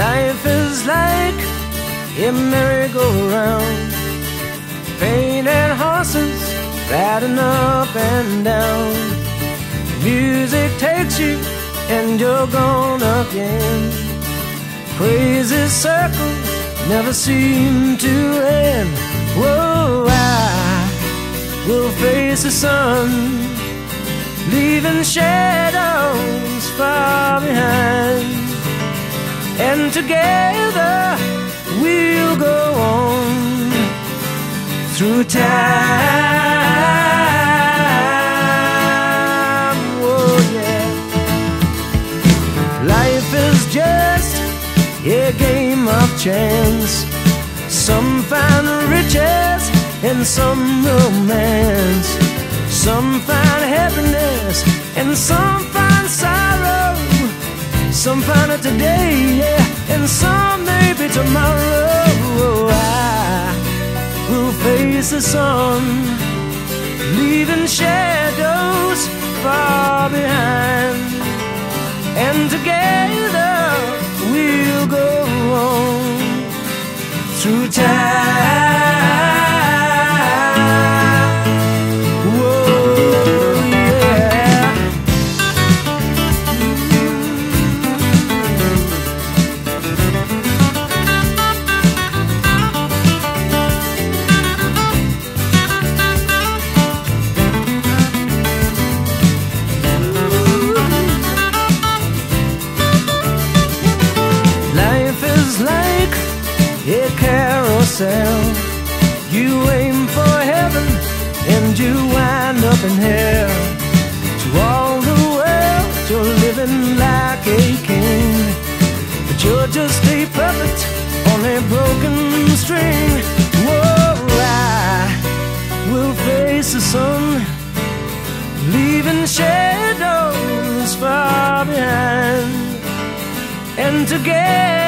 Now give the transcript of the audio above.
is like a merry-go-round, painted horses riding up and down. Music takes you and you're gone again. Crazy circles never seem to end. Whoa, I will face the sun, leaving shadows far behind. And together we'll go on through time. Whoa, yeah. Life is just a game of chance. Some find riches and some romance. Some find happiness and some find sorrow. Some find it today, yeah, some maybe tomorrow. I will face the sun, leaving shadows far behind. And together we'll go on through time. Carousel. You aim for heaven and you wind up in hell. To all the world, you're living like a king. But you're just a puppet on a broken string. Whoa, I will face the sun, leaving shadows far behind and together